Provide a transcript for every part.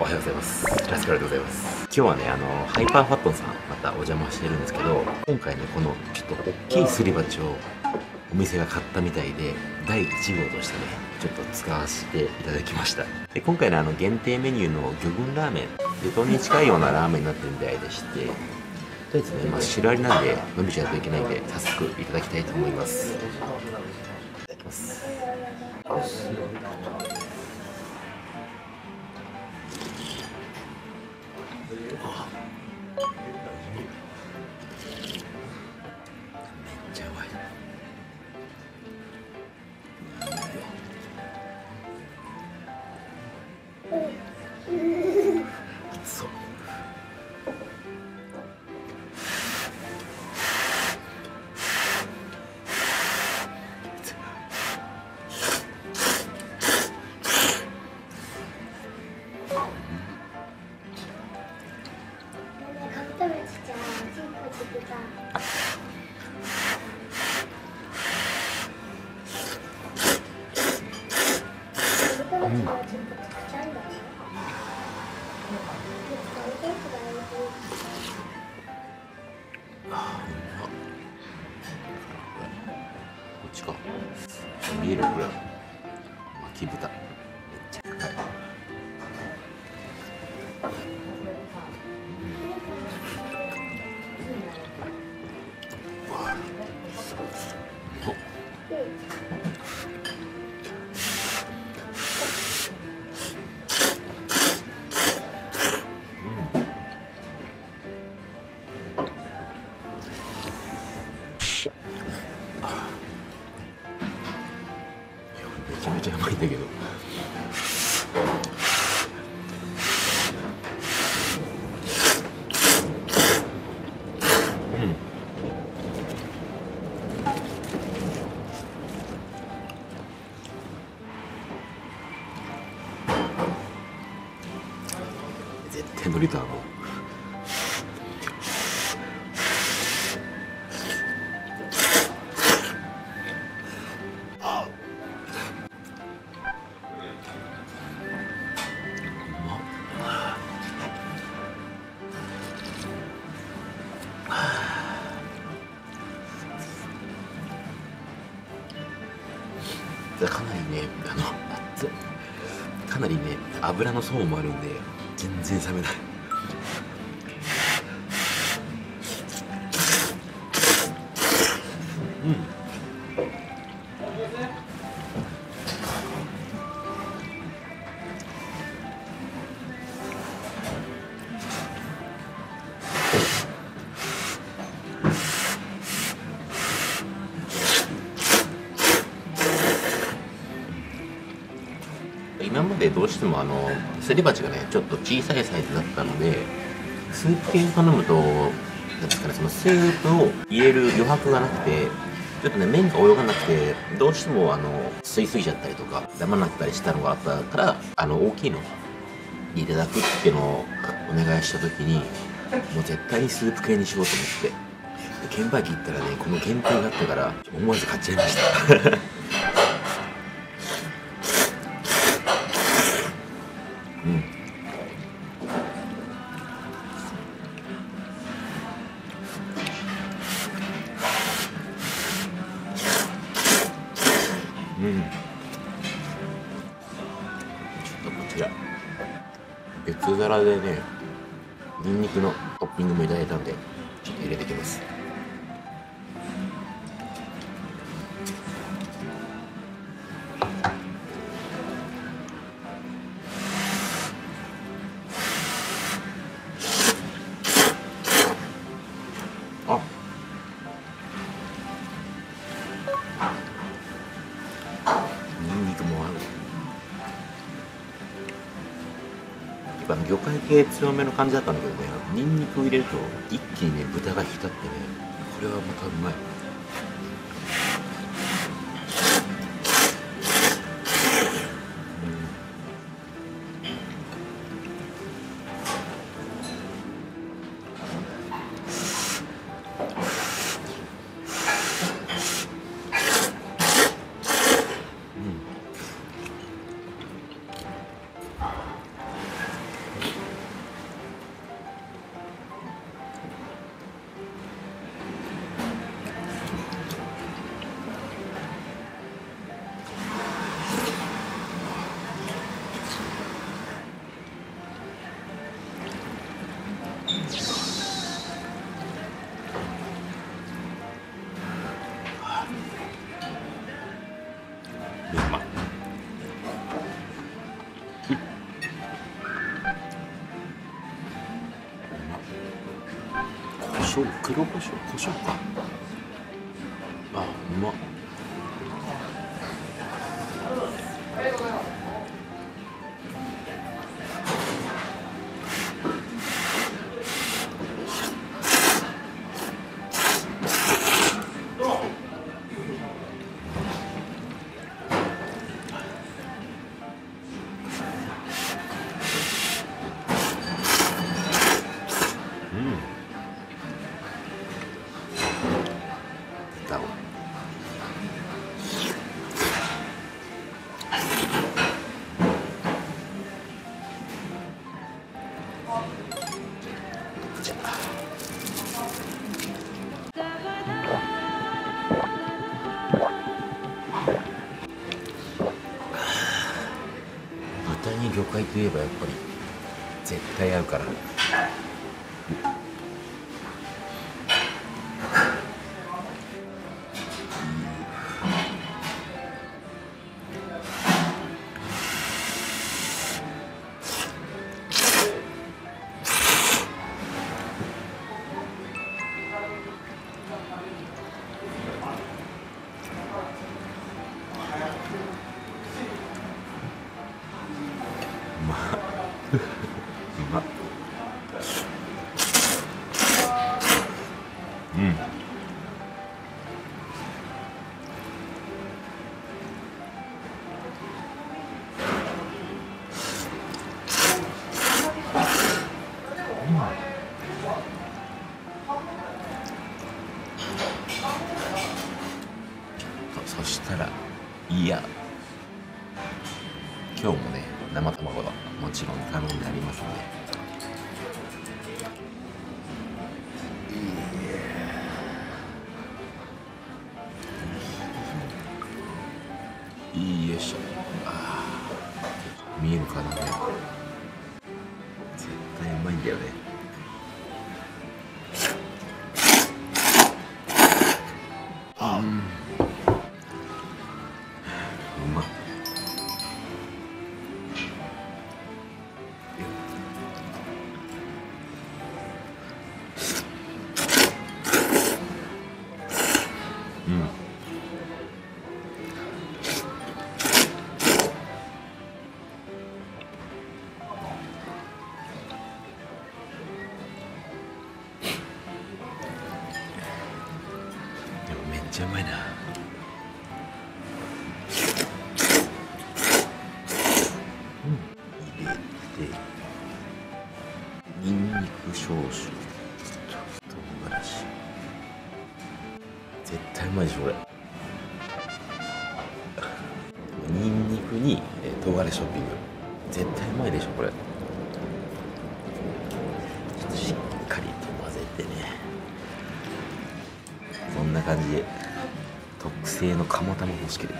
おはようございます。ラスカルでございます。今日はねあのハイパーファットンさんまたお邪魔してるんですけど今回ねこのちょっと大きいすり鉢をお店が買ったみたいで第1号としてねちょっと使わせていただきました。で今回のあの限定メニューの魚群ラーメン。レトンに近いようなラーメンになってるみたいでしてとりあえずね、まあ、白ありなんで飲みちゃないといけないんで早速いただきたいと思います。いただきます。めっ見えるこれ。巻き豚。絶対乗りとあの。うまっでかなりねあのかなりね油の層もあるんで全然冷めない。今までどうしてもあのすり鉢がねちょっと小さいサイズだったのでスープ系を頼むとなんですかねそのスープを入れる余白がなくてちょっとね麺が泳がなくてどうしてもあの吸いすぎちゃったりとかダマになったりしたのがあったからあの大きいのいただくっていうのをお願いした時にもう絶対にスープ系にしようと思って。で券売機行ったらねこの限定があったから思わず買っちゃいました。ちょっとこちら。別皿でねニンニクのトッピングもいただいたんでちょっと入れていきます。系強めの感じだったんだけどねニンニクを入れると一気にね豚が引き立ってねこれはまたうまい。椒？黒胡椒？胡椒か。あうまっ。魚介といえばやっぱり絶対合うから。よいしょ。見えるかなね絶対うまいんだよね。うん。うま。っうんニンニク少々。と唐辛子。絶対うまいでしょこれ。ニンニクに唐辛子ショッピング。絶対うまいでしょこれ。ちょっとしっかりと混ぜてね。こんな感じで特製の釜玉欲しけれ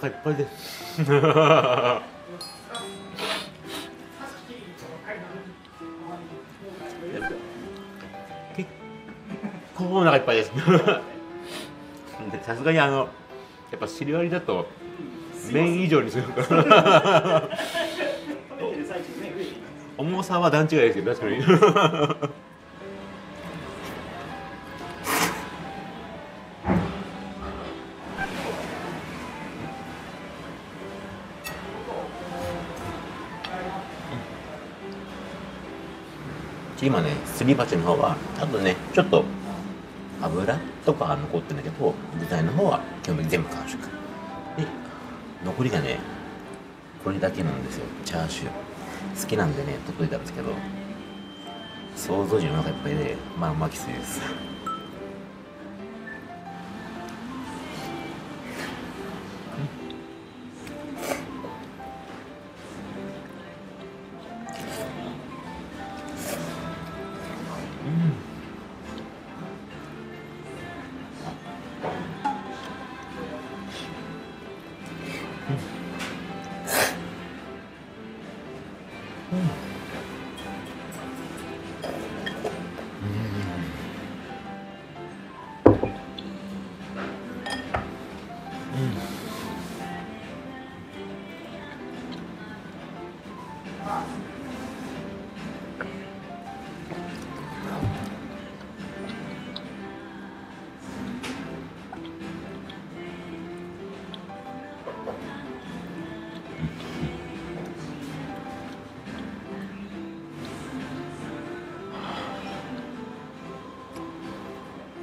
腹いっぱいで。す 結構お腹いっぱいです。でさすがにあのやっぱシリアリだと麺以上にするから。重さは段違いですけど確かに今ねすり鉢の方は多分ねちょっと油とか残ってんだけど具材の方は基本的に全部完食で残りがねこれだけなんですよ。チャーシュー。好きなんでね取っといたんですけど想像以上にお腹いっぱいでまあまきすぎです。Hmm.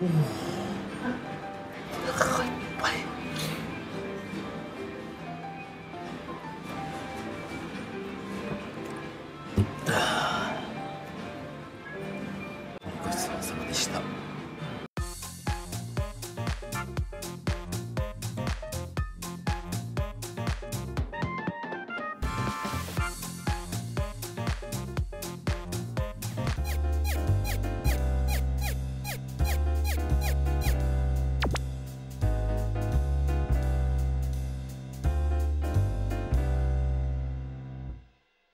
お